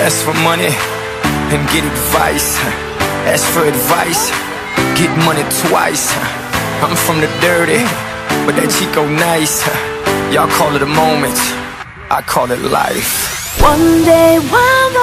Ask for money and get advice. Ask for advice, get money twice. I'm from the dirty, but that Chico nice. Y'all call it a moment, I call it life. One day while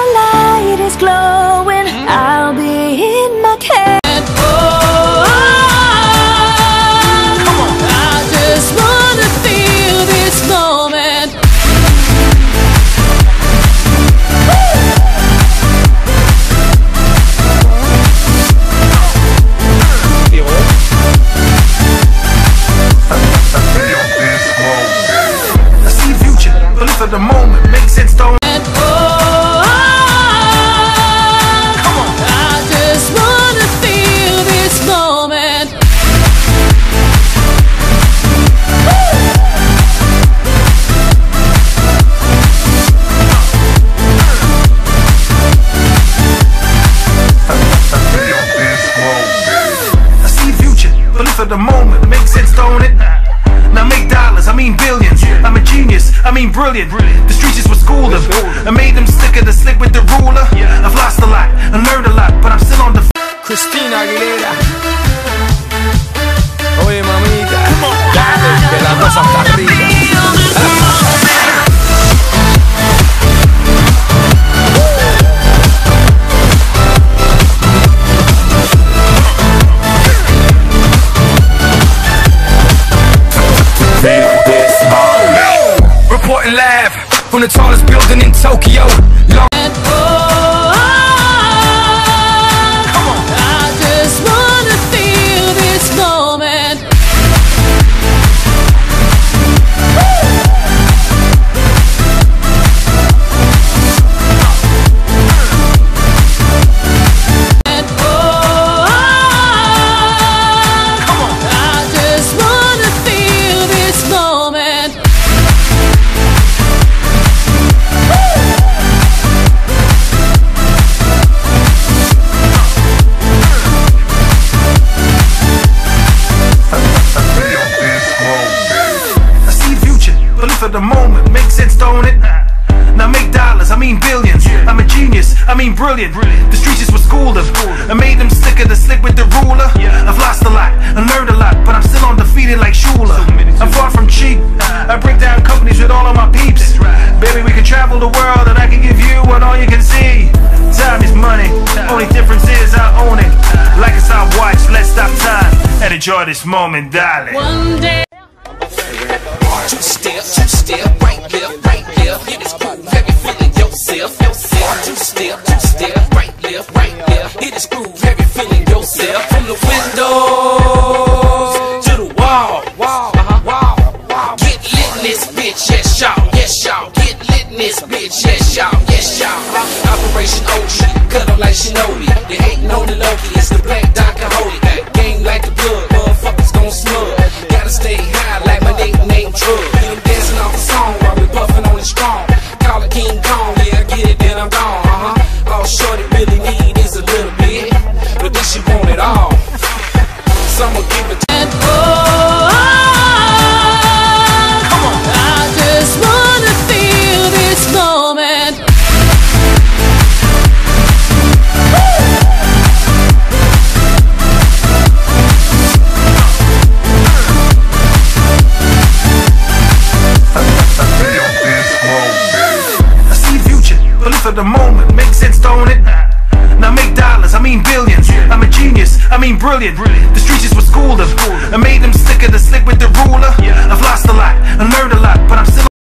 dollars, I mean billions. I'm a genius, I mean brilliant. The streets is what schooled them. I made them slicker than slick with the ruler. I've lost a lot and learned a lot, but I'm still on the. Christina Aguilera. Oye, mamita. Dale, que la cosa está From the tallest building in Tokyo. Long for the moment. Make sense, don't it? Now make dollars, I mean billions. I'm a genius, I mean brilliant. The streets just what schooled them. I made them slicker the slick with the ruler. I've lost a lot and learned a lot, but I'm still undefeated like Shula. I'm far from cheap. I break down companies with all of my peeps. Baby, we can travel the world and I can give you what all you can see. Time is money, only difference is I own it. Like a stopwatch, let's stop time and enjoy this moment, darling. One day. Two step, two step, right left, right left. Hit this groove, have you feeling yourself. Two step, two step, right left, right left. Hit this groove, have you feeling yourself. From the windows to the wall, wall, wall, wall. Get lit in this bitch, yes y'all, yes y'all. Get lit in this bitch, yes y'all, yes y'all. Operation Ocean, cut 'em like Shinobi. They hating on the Loki, it's the black Don the moment. Make sense, don't it? Now make dollars, I mean billions. I'm a genius, I mean brilliant. The streets just were schooled them. I made them slicker than slick with the ruler. I've lost a lot I learned a lot.